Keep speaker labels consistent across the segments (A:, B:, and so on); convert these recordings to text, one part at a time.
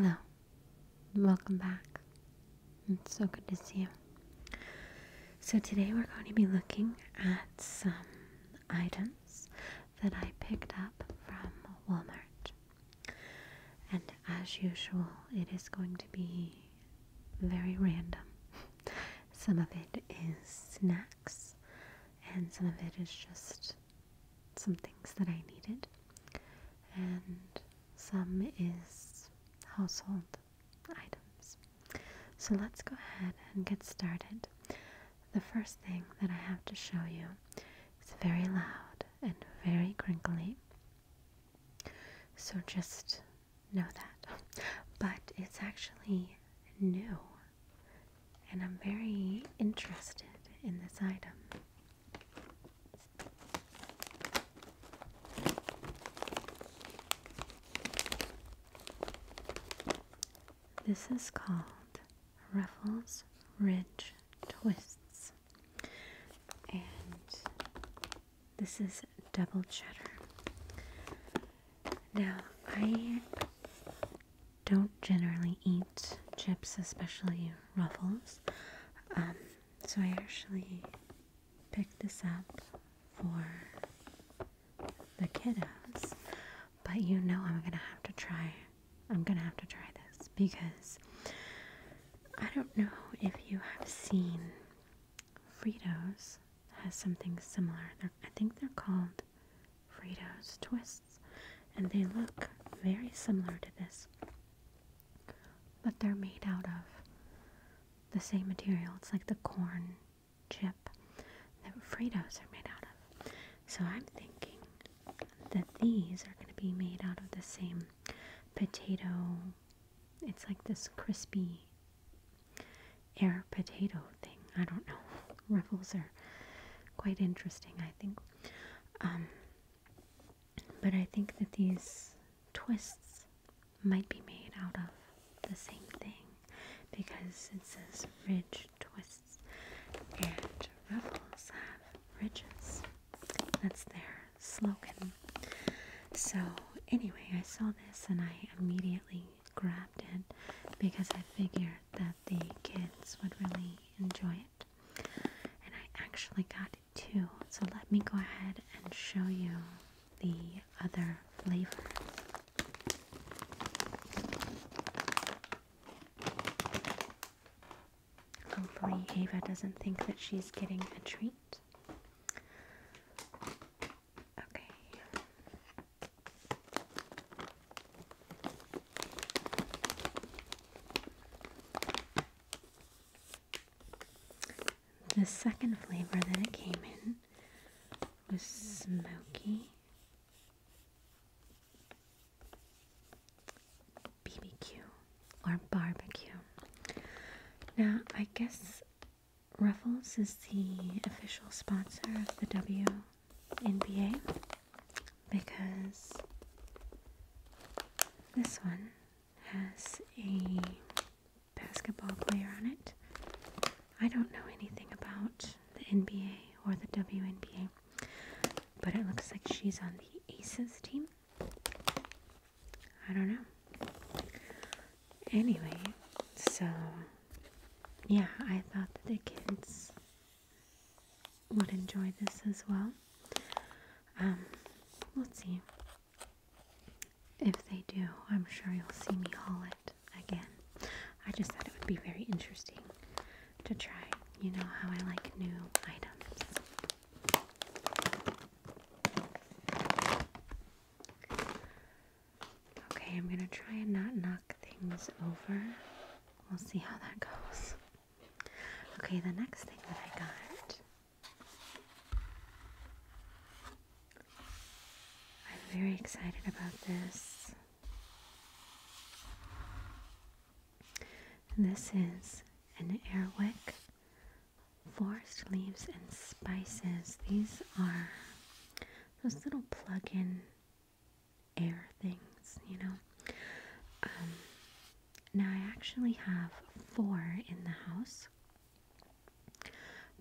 A: Hello, welcome back. It's so good to see you. So, today we're going to be looking at some items that I picked up from Walmart. And as usual, it is going to be very random. Some of it is snacks, and some of it is just some things that I needed, and some is household items. So let's go ahead and get started. The first thing that I have to show you is very loud and very crinkly. So just know that. But it's actually new, and I'm very interested in this item. This is called Ruffles Ridge Twists, and this is double cheddar. Now, I don't generally eat chips, especially Ruffles, um, so I actually picked this up for the kiddos. But you know, I'm gonna have to try. I'm gonna have to try because I don't know if you have seen Fritos has something similar. They're, I think they're called Fritos twists, and they look very similar to this, but they're made out of the same material. It's like the corn chip that Fritos are made out of. So I'm thinking that these are going to be made out of the same potato. It's like this crispy air potato thing. I don't know. Ruffles are quite interesting, I think. Um, but I think that these twists might be made out of the same thing because it says ridge twists and ruffles have ridges. That's their slogan. So, anyway, I saw this and I immediately grabbed it because I figured that the kids would really enjoy it. And I actually got it too. So, let me go ahead and show you the other flavors. Hopefully, Ava doesn't think that she's getting a treat. Okay. The second flavor that it came in was smoky BBQ or barbecue. Now, I guess Ruffles is the official sponsor of the WNBA because this one has a basketball player on it. I don't know anything about the NBA or the WNBA, but it looks like she's on the Aces team. I don't know. Anyway, so yeah, I thought that the kids would enjoy this as well. Um, we'll see. If they do, I'm sure you'll see me haul it again. I just thought it would be very interesting to try. You know how I like new items. Okay, I'm gonna try and not knock things over. We'll see how that goes. Okay, the next thing that I got. I'm very excited about this. This is an Airwick Forest Leaves and Spices. These are those little plug-in air things, you know. Um, now I actually have four in the house,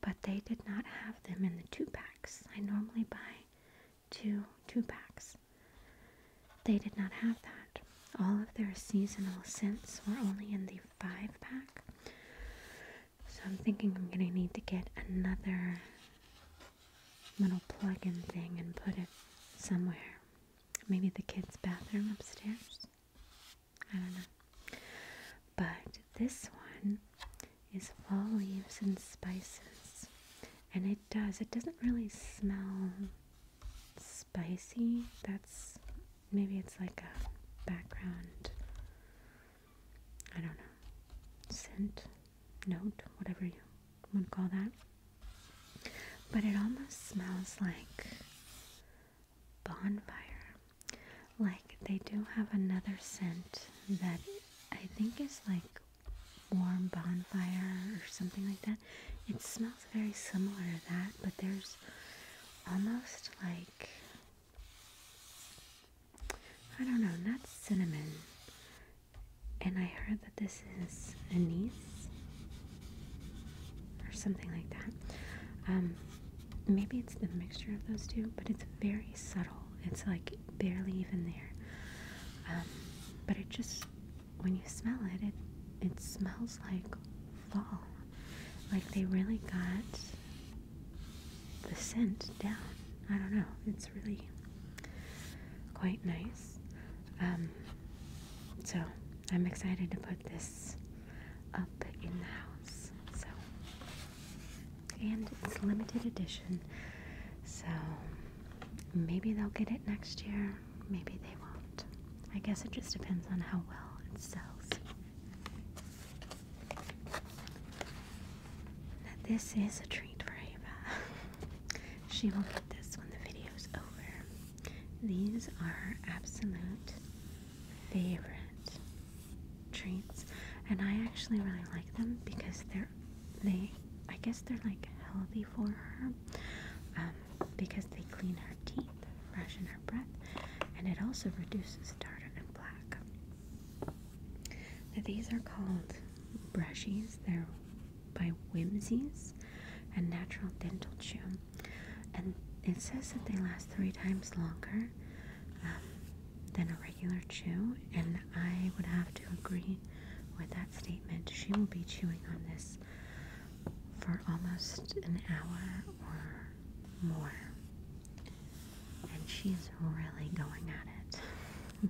A: but they did not have them in the two packs. I normally buy two two packs. They did not have that. All of their seasonal scents were only in the five pack. So I'm thinking I'm gonna need to get another little plug-in thing and put it somewhere. Maybe the kids' bathroom upstairs. I don't know. But this one is fall leaves and spices. And it does, it doesn't really smell spicy. That's maybe it's like a background, I don't know, scent, note, whatever you would call that. But it almost smells like bonfire. Like they do have another scent that I think is like warm bonfire or something like that. It smells very similar to that, but there's almost like I don't know, not cinnamon. And I heard that this is anise or something like that. Um, maybe it's the mixture of those two, but it's very subtle. It's like barely even there. Um, but it just, when you smell it, it it smells like fall. Like they really got the scent down. I don't know. It's really quite nice. Um, so I'm excited to put this up in the house. So, and it's limited edition. So maybe they'll get it next year. Maybe they won't. I guess it just depends on how well it sells. this is a treat for Ava. she will get this when the video's over. These are absolute favorite treats, and I actually really like them because they're they. I guess they're like healthy for her um, because they clean her teeth, freshen her breath, and it also reduces tartar and plaque. Now these are called Brushzees. They're by Whimzees and Natural Dental Chew. And it says that they last three times longer um, than a regular chew, and I would have to agree with that statement. She will be chewing on this for almost an hour or more, and she's really going at it.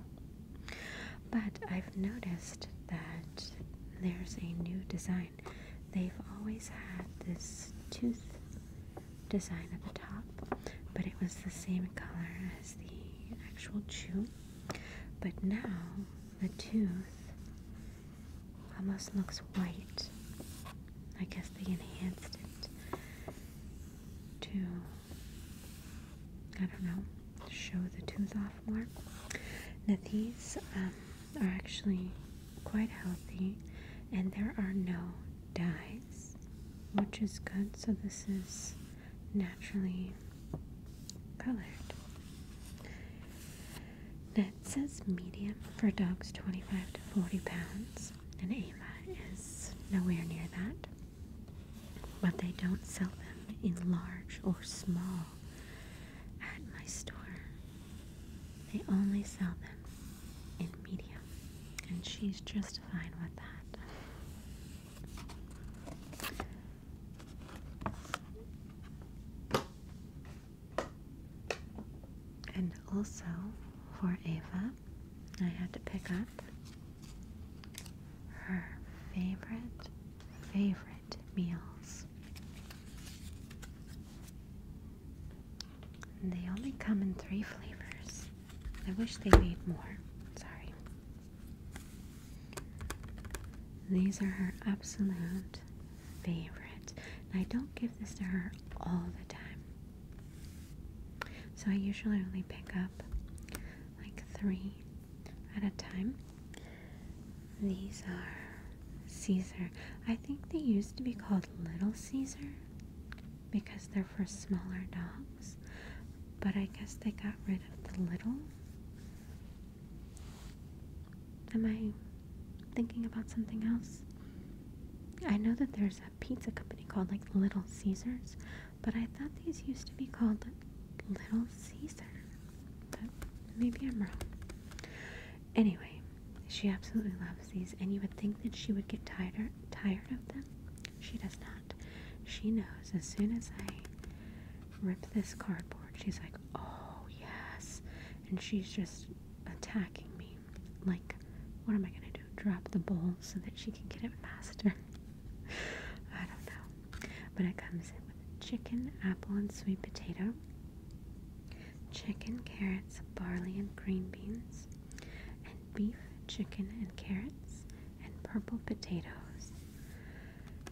A: but I've noticed that there's a new design. They've always had this tooth design at the top, but it was the same color as the actual chew. But now the tooth almost looks white. I guess they enhanced it to, I don't know, show the tooth off more. Now these um, are actually quite healthy and there are no dyes, which is good. So this is naturally colored. Now it says medium for dogs 25 to 40 pounds, and Ava is nowhere near that. But they don't sell them in large or small at my store. They only sell them in medium, and she's just fine with that. And also for Ava, I had to pick up her favorite, favorite meals. And they only come in three flavors. I wish they made more. Sorry. These are her absolute favorite. And I don't give this to her all the time. So I usually only pick up three at a time. These are Cesar. I think they used to be called Little Caesar because they're for smaller dogs, but I guess they got rid of the little. Am I thinking about something else? I know that there's a pizza company called like Little Caesars, but I thought these used to be called Little Caesar. But maybe I'm wrong. Anyway, she absolutely loves these, and you would think that she would get tired tired of them. She does not. She knows as soon as I rip this cardboard, she's like, "Oh yes," and she's just attacking me. Like, what am I gonna do? Drop the bowl so that she can get it faster? I don't know. But it comes in with chicken, apple, and sweet potato, chicken, carrots, barley, and green beans, chicken, and carrots, and purple potatoes.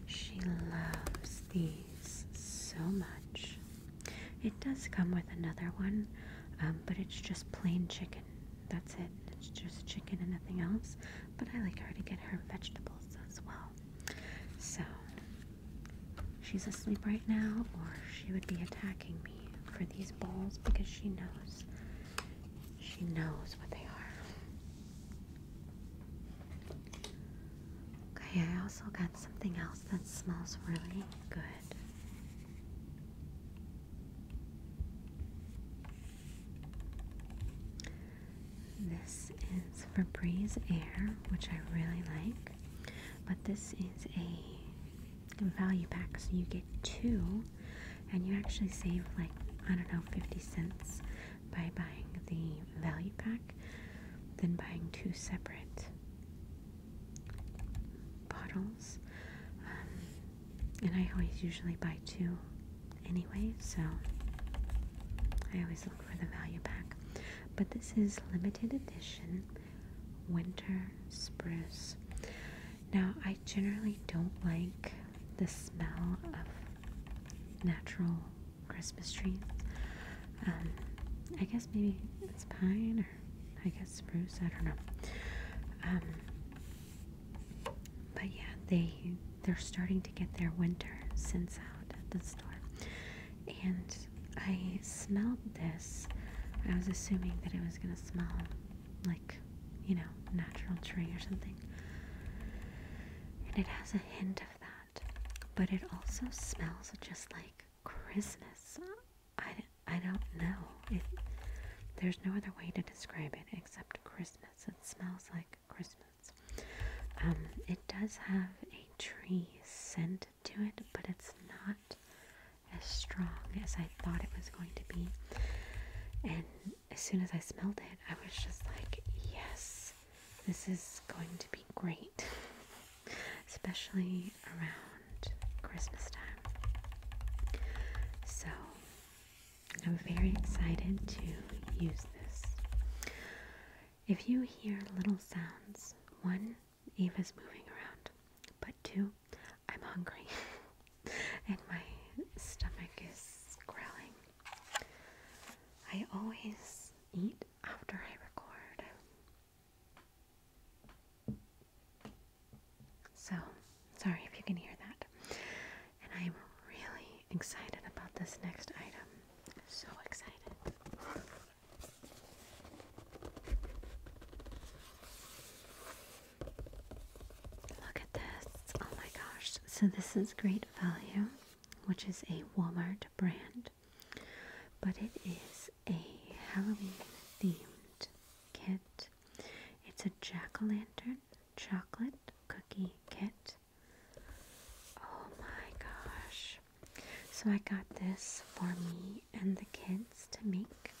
A: She loves these so much. It does come with another one, um, but it's just plain chicken. That's it. It's just chicken and nothing else. But I like her to get her vegetables as well. So she's asleep right now, or she would be attacking me for these bowls because she knows. She knows what they are. Okay, I also got something else that smells really good. This is Febreze Air, which I really like, but this is a value pack, so you get two, and you actually save like I don't know 50 cents by buying the value pack than buying two separate bottles. Um, and I always usually buy two anyway, so I always look for the value pack. But this is limited edition winter spruce. Now, I generally don't like the smell of natural Christmas trees. Um, I guess maybe it's pine or I guess spruce. I don't know. Um, but yeah, they they're starting to get their winter scents out at the store, and I smelled this. I was assuming that it was gonna smell like you know natural tree or something, and it has a hint of that, but it also smells just like Christmas. I, I don't know. It, there's no other way to describe it except Christmas. It smells like Christmas. Um, it does have a tree scent to it, but it's not as strong as I thought it was going to be. And as soon as I smelled it, I was just like, yes, this is going to be great, especially around Christmas time. So I'm very excited to use this. If you hear little sounds, one, Eva's moving around, but two, I'm hungry and my stomach is growling. I always eat after I record. So, sorry if you can hear that. And I'm really excited about this next item. So excited. Look at this. Oh my gosh. So, this is Great Value, which is a Walmart brand, but it is a Halloween themed kit. It's a jack o' lantern chocolate cookie kit. Oh my gosh. So I got this for me and the kids to make.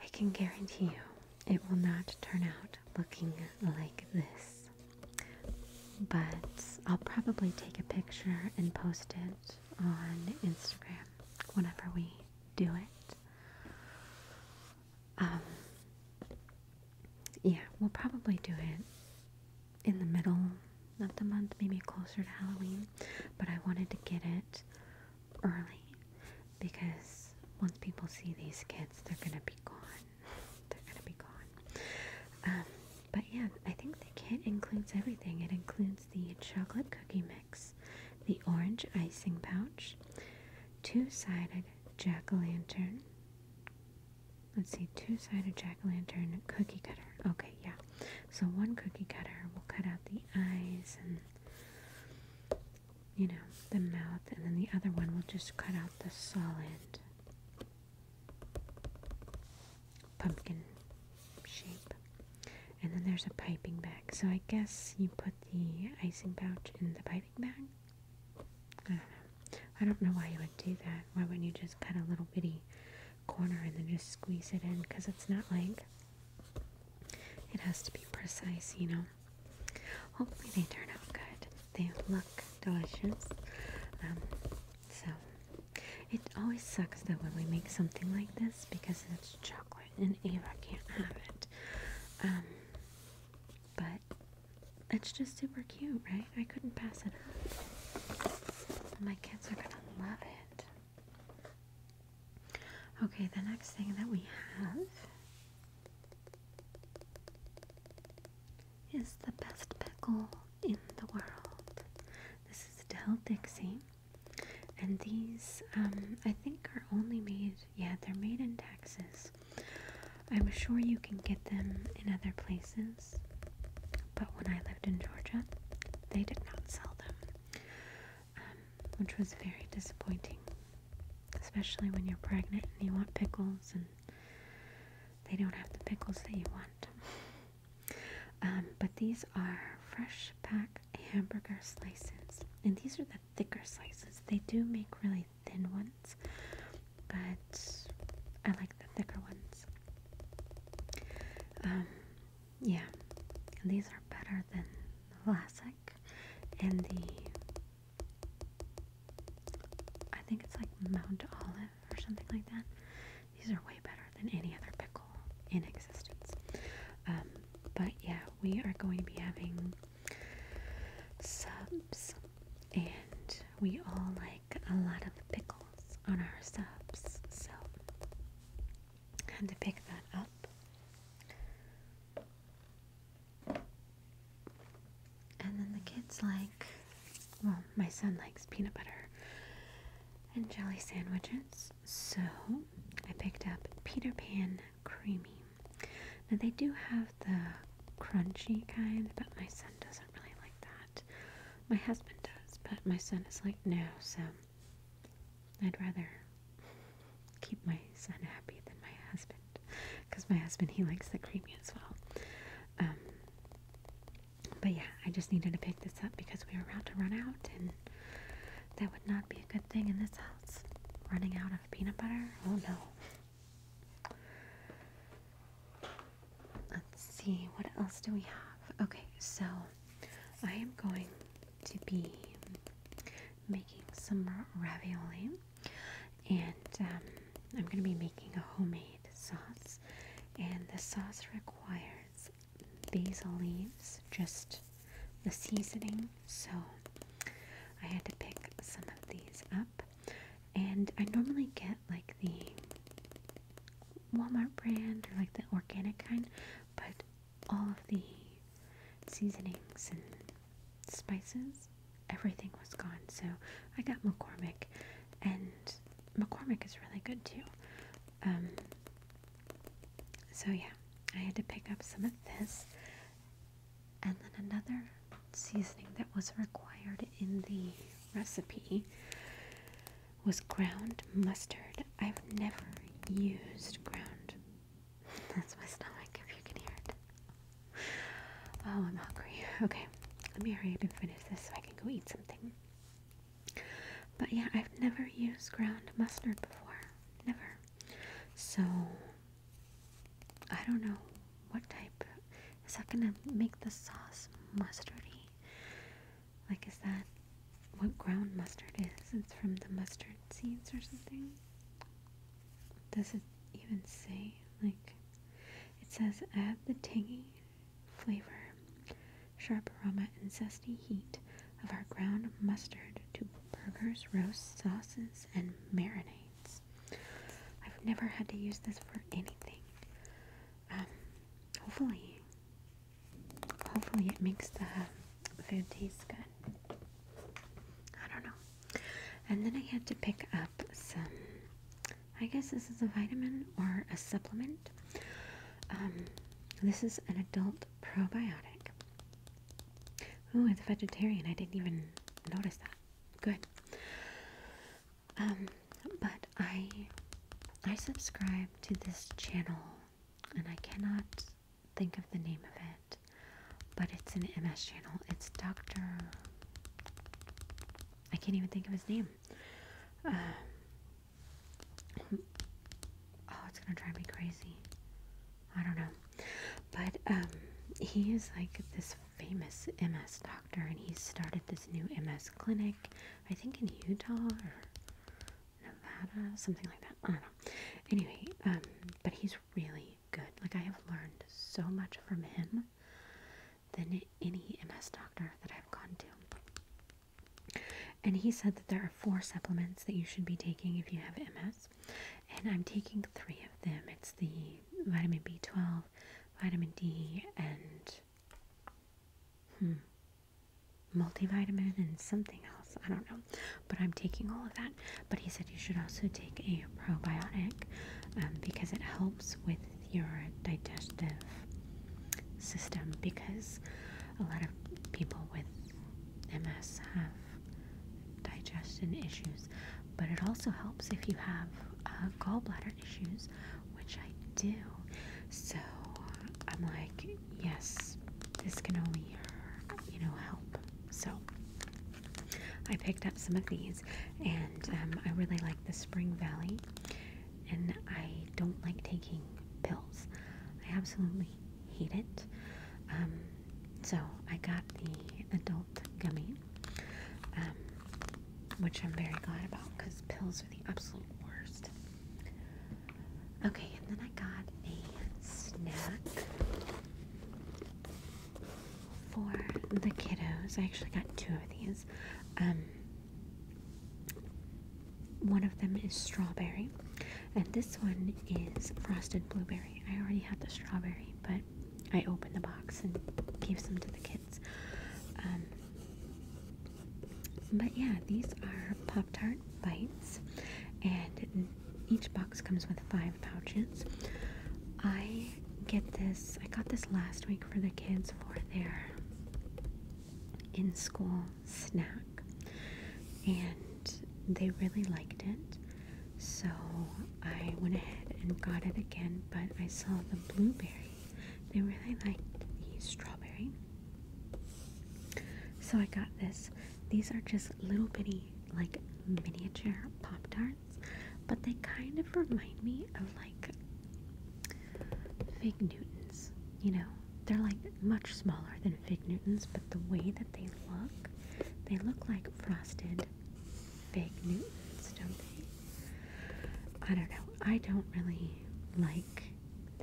A: I can guarantee you it will not turn out looking like this. But I'll probably take a picture and post it on Instagram whenever we do it. Um, yeah, we'll probably do it in the middle of the month, maybe closer to Halloween. But I wanted to get it early because once people see these kids, they're gonna be gone. They're gonna be gone. Um, but yeah, I think the kit includes everything. It includes the chocolate cookie mix, the orange icing pouch, two-sided jack-o'-lantern. Let's see, two-sided jack-o'-lantern cookie cutter. Okay, yeah. So one cookie cutter will cut out the eyes and you know the mouth, and then the other one will just cut out the solid pumpkin. And then there's a piping bag. So I guess you put the icing pouch in the piping bag. I don't know. I don't know why you would do that. Why wouldn't you just cut a little bitty corner and then just squeeze it in? Because it's not like it has to be precise, you know. Hopefully they turn out good. They look delicious. Um, so it always sucks though when we make something like this because it's chocolate and Ava can't have it. Um, it's just super cute, right? I couldn't pass it up. My kids are gonna love it. Okay, the next thing that we have is the best pickle in the world. This is Del-Dixi. And these, um, I think, are only made, yeah, they're made in Texas. I'm sure you can get them in other places, but when I lived in Georgia, they did not sell them, um, which was very disappointing, especially when you're pregnant and you want pickles and they don't have the pickles that you want. Um, but these are fresh pack hamburger slices, and these are the thicker slices. They do make really thin ones, but I like the thicker ones. Um, yeah, and these are better than Vlasic and the. I think it's like Mount Olive or something like that. These are way better than any other pickle in existence. Um, but yeah, we are going to be having subs, and we all like a lot of pickles on our subs, so I had to pick that up. And then the kids like, well, my son likes peanut butter and jelly sandwiches, so I picked up Peter Pan Creamy. Now they do have the crunchy kind, but my son doesn't really like that. My husband does, but my son is like, no, so I'd rather keep my son happy than my husband. Because my husband, he likes the creamy as well. Um, but yeah, I just needed to pick this up because we were about to run out, and that would not be a good thing in this house. Running out of peanut butter? Oh no. Let's see, what else do we have? Okay, so I am going to be making some ravioli, and um, I'm going to be making a homemade sauce, and the sauce requires basil leaves, just the seasoning. So I had to pick some of these up, and I normally get like the Walmart brand or like the organic kind, but all of the seasonings and spices, everything was gone. So I got McCormick, and McCormick is really good too. Um, so yeah, I had to pick up some of this, and then another seasoning that was required in the recipe was ground mustard. I've never used ground. That's my stomach, if you can hear it. Oh, I'm hungry. Okay, let me hurry up and finish this so I can go eat something. But yeah, I've never used ground mustard before. Never. So, I don't know what type. Is that gonna make the sauce mustardy? Like, is that what ground mustard is? It's from the mustard seeds or something? Does it even say? Like, it says add the tangy flavor, sharp aroma, and zesty heat of our ground mustard to burgers, roasts, sauces, and marinades. I've never had to use this for anything. Um, hopefully, hopefully it makes the food taste good. I don't know. And then I had to pick up some. I guess this is a vitamin or a supplement. Um, this is an adult probiotic. Oh, it's vegetarian. I didn't even notice that. Good. Um, but I I subscribe to this channel and I cannot think of the name of it. but it's an MS channel. It's Dr. I can't even think of his name. Uh, oh, it's gonna drive me crazy. I don't know. But um, he is like this famous MS doctor, and he started this new MS clinic, I think in Utah or Nevada, something like that. I don't know. Anyway, um, but he's really good. Like, I have learned so much from him than any MS doctor that I've. And he said that there are four supplements that you should be taking if you have MS. And I'm taking three of them. It's the vitamin B12, vitamin D, and hmm, multivitamin and something else. I don't know. But I'm taking all of that. But he said you should also take a probiotic um, because it helps with your digestive system because a lot of people with MS have issues, but it also helps if you have uh, gallbladder issues, which I do. So I'm like, yes, this can only, you know, help. So I picked up some of these, and um, I really like the Spring Valley, and I don't like taking pills. I absolutely hate it. Um, so I got the adult gummy, um, which I'm very glad about because pills are the absolute worst. Okay, and then I got a snack for the kiddos. I actually got two of these. Um, one of them is strawberry, and this one is frosted blueberry. I already had the strawberry, but I opened the box and gave some to the kids. Um, but yeah, these are Pop Tart bites, and each box comes with five pouches. I get this, I got this last week for the kids for their in school snack, and they really liked it. So I went ahead and got it again, but I saw the blueberry. They really liked the strawberry. So I got this. These are just little bitty, like miniature Pop Tarts, but they kind of remind me of like Fig Newtons. You know, they're like much smaller than Fig Newtons, but the way that they look, they look like frosted Fig Newtons, don't they? I don't know. I don't really like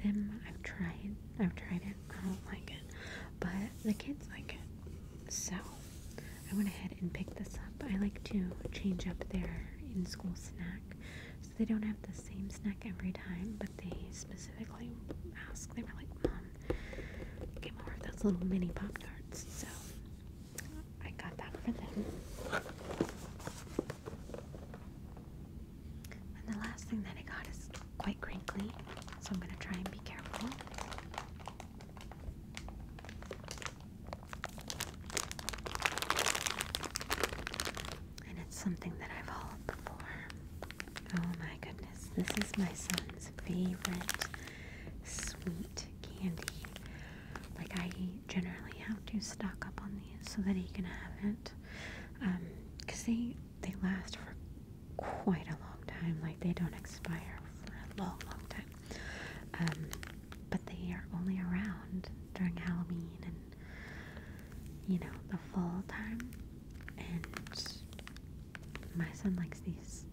A: them. I've tried. I've tried it. I don't like it. But the kids like it. So I went ahead and picked this up. I like to change up their in school snack so they don't have the same snack every time, but they specifically ask. They were like, Mom, get more of those little mini Pop Tarts. So I got that for them. And the last thing that I got is quite crinkly, so I'm going to try and be careful. And it's something that I've hauled before. Oh my goodness, this is my son's favorite sweet candy. Like, I generally have to stock up on these so that he can have it. Um, because they, they last for quite a long time. Like, they don't expire for a long, long time. Um, but they are only around during Halloween and, you know, the fall time. And my son likes these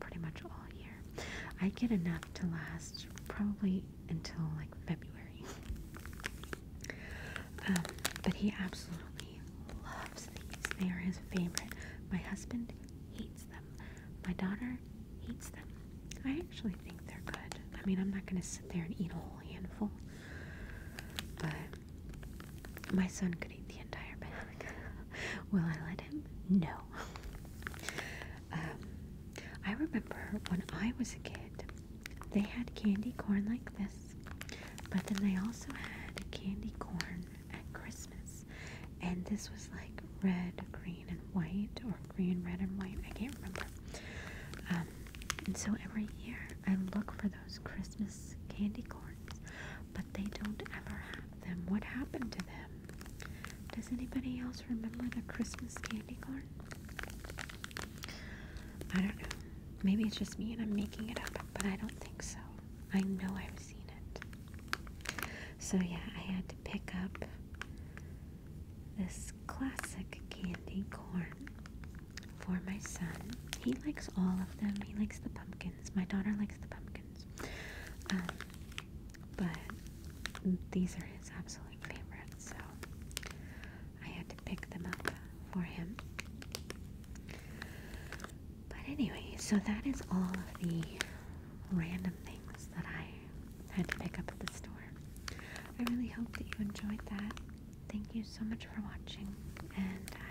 A: pretty much all year. I get enough to last probably until like February. Um, but he absolutely loves these. They are his favorite. My husband hates them. My daughter hates them. I actually think they're good. I mean, I'm not going to sit there and eat a whole handful. But my son could eat the entire bag. Will I let him? No. Um, I remember when I was a kid, they had candy corn like this, but then they also had candy corn at Christmas. And this was like red, green, and white, or green, red, and white. I can't remember. Um, and so every year I look for those Christmas candy corns, but they don't ever have them. What happened to them? Does anybody else remember the Christmas candy corn? I don't know. Maybe it's just me and I'm making it up, but I don't think so. I know I've seen it. So yeah, I had to pick up this classic candy corn for my son. He likes all of them. He likes the pumpkins. My daughter likes the pumpkins. Um, but these are his absolute favorites, so I had to pick them up for him. But anyway, so that is all of the random things that I had to pick up at the store. I really hope that you enjoyed that. Thank you so much for watching, and uh,